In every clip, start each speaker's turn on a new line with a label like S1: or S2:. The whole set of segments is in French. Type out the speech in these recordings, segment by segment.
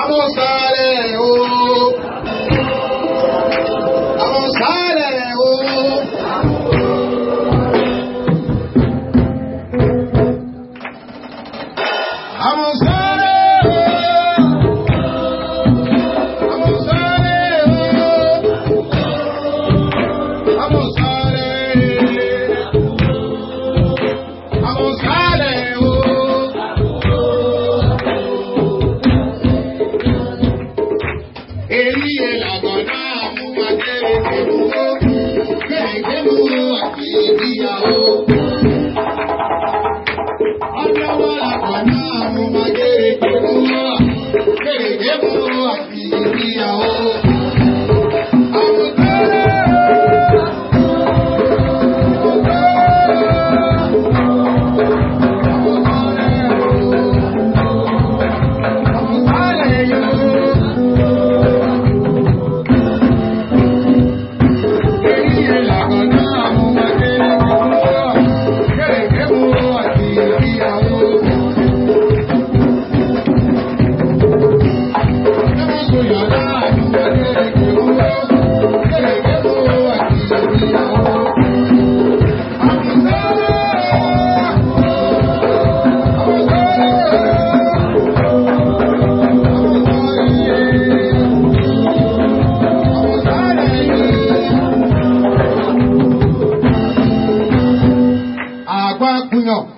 S1: àmọ́ sáré ooo. Aruma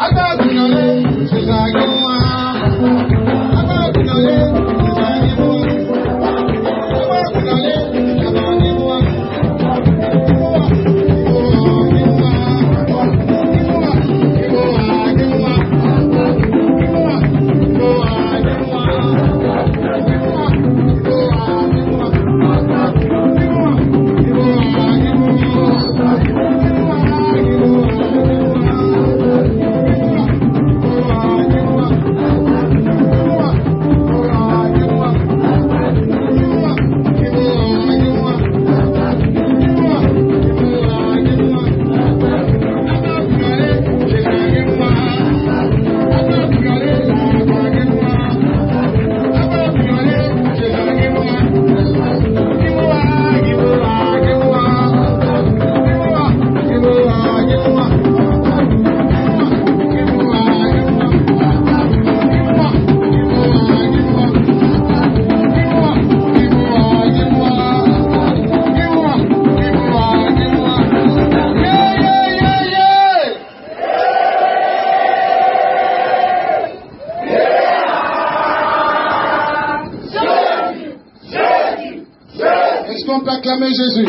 S1: agbára àtúnyọ̀lé ìṣẹ̀lẹ̀ àgbẹ̀. Qu'on peut acclamer Jésus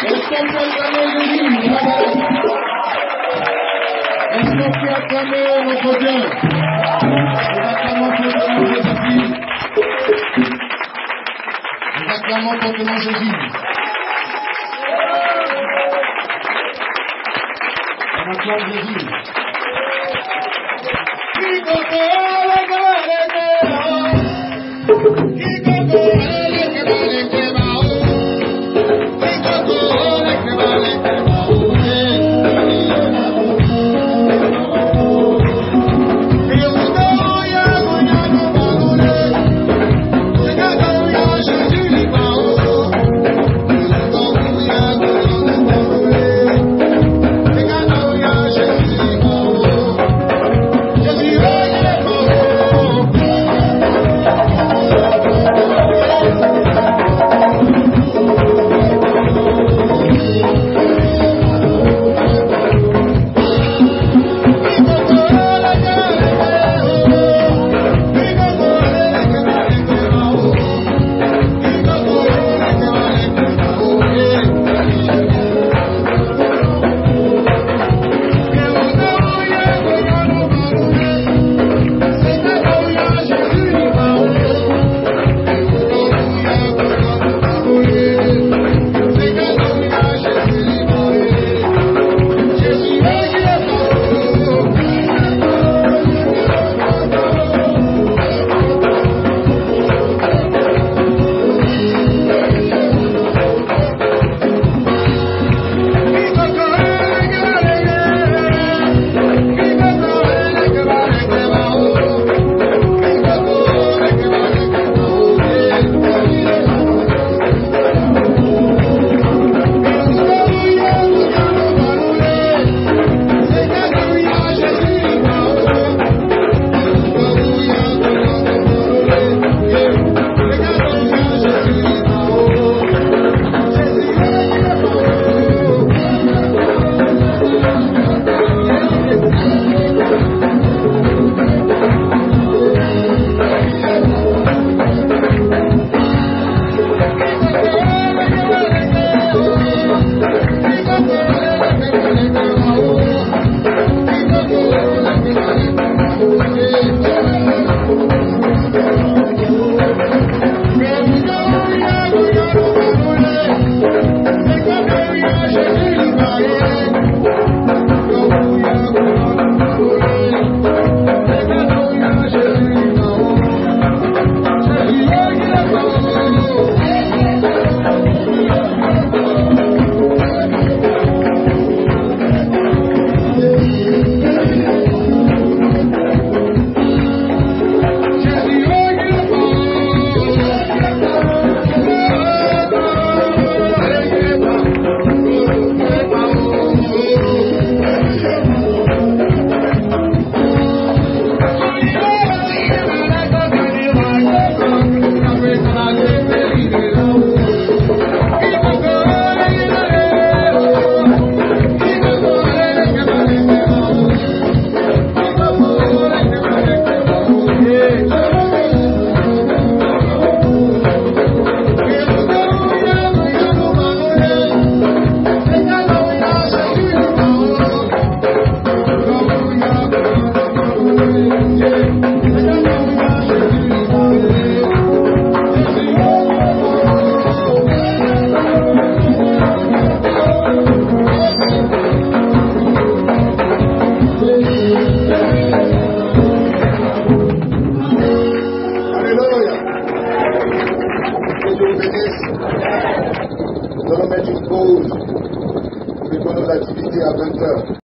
S1: Est-ce qu'on peut acclamer Jésus Est-ce qu'on peut acclamer notre Dieu Nous acclamons fortement Jésus. Nous acclamons fortement Jésus. On acclame. Jésus Thank you.